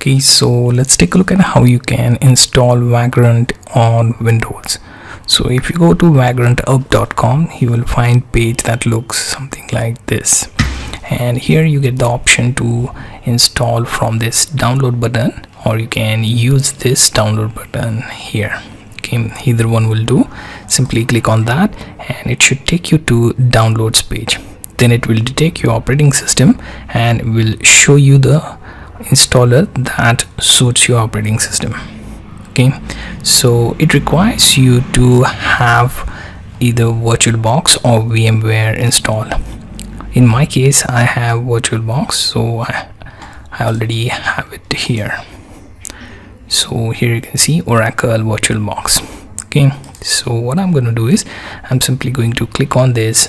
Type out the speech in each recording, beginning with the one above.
okay so let's take a look at how you can install vagrant on windows. So if you go to vagrantup.com you will find page that looks something like this. And here you get the option to install from this download button or you can use this download button here. Okay either one will do. Simply click on that and it should take you to downloads page. Then it will detect your operating system and will show you the installer that suits your operating system. Okay? So it requires you to have either virtualbox or vmware installed. In my case i have virtualbox so I, already have it here. So here you can see oracle virtualbox okay? So what i'm going to do is i'm simply going to click on this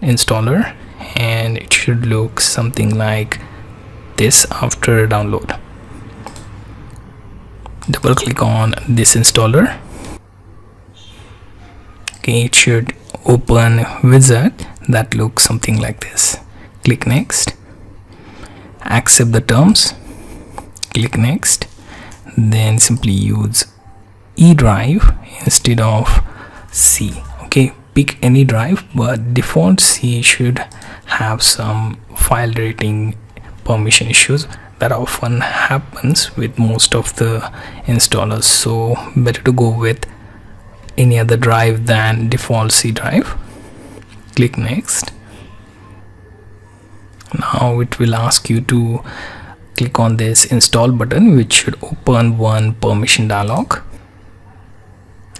installer and it should look something like this after download. Double click on this installer. Okay it should open wizard that looks something like this. Click next. Accept the terms. Click next. Then simply use e drive instead of c. Okay pick any drive but default c should have some file rating permission issues that often happens with most of the installers. So better to go with any other drive than default C drive. Click next. Now it will ask you to click on this install button which should open one permission dialog.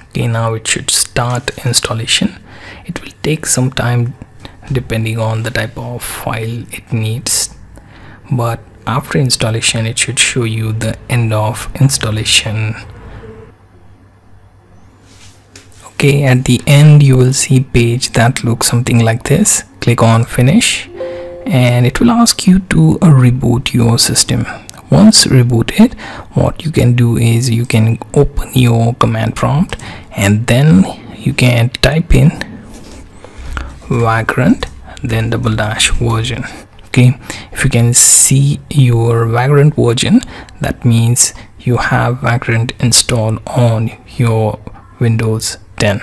Okay now it should start installation. It will take some time depending on the type of file it needs but after installation it should show you the end of installation. Okay at the end you will see page that looks something like this. Click on finish. And it will ask you to reboot your system. Once rebooted what you can do is you can open your command prompt and then you can type in vagrant then double dash version okay? If you can see your vagrant version that means you have vagrant installed on your windows 10